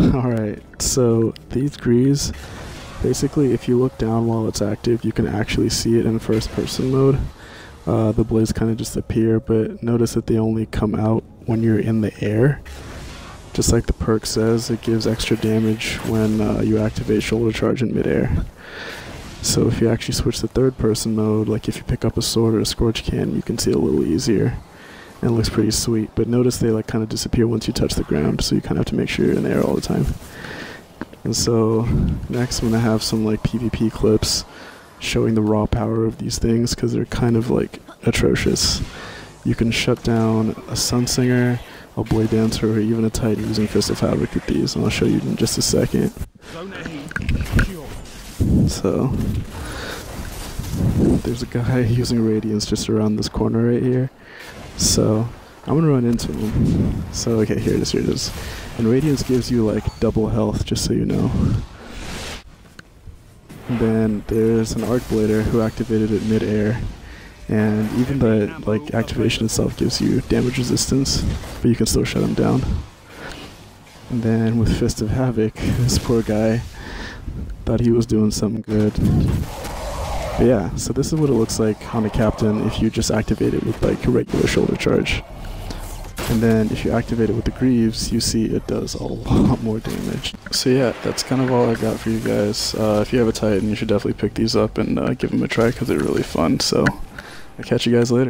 Alright, so these greaves, basically if you look down while it's active, you can actually see it in first person mode. Uh, the blades kind of just appear, but notice that they only come out when you're in the air. Just like the perk says, it gives extra damage when uh, you activate shoulder charge in midair. So if you actually switch to third person mode, like if you pick up a sword or a scorch can, you can see it a little easier. And it looks pretty sweet. But notice they like kind of disappear once you touch the ground, so you kind of have to make sure you're in the air all the time. And so next I'm gonna have some like PvP clips showing the raw power of these things because they're kind of like atrocious. You can shut down a Sunsinger, a Blade Dancer, or even a Titan using Fist of Havoc with these, and I'll show you in just a second. So, there's a guy using Radiance just around this corner right here. So, I'm gonna run into him. So, okay, here it is, here it is. And Radiance gives you like double health, just so you know. Then there's an Arc Blader who activated it mid-air. And even the like activation itself gives you damage resistance, but you can still shut him down. And then with Fist of Havoc, this poor guy thought he was doing something good. Yeah, so this is what it looks like on a captain if you just activate it with like a regular shoulder charge. And then if you activate it with the Greaves, you see it does a lot more damage. So yeah, that's kind of all I got for you guys. Uh, if you have a Titan, you should definitely pick these up and uh, give them a try because they're really fun. So I'll catch you guys later.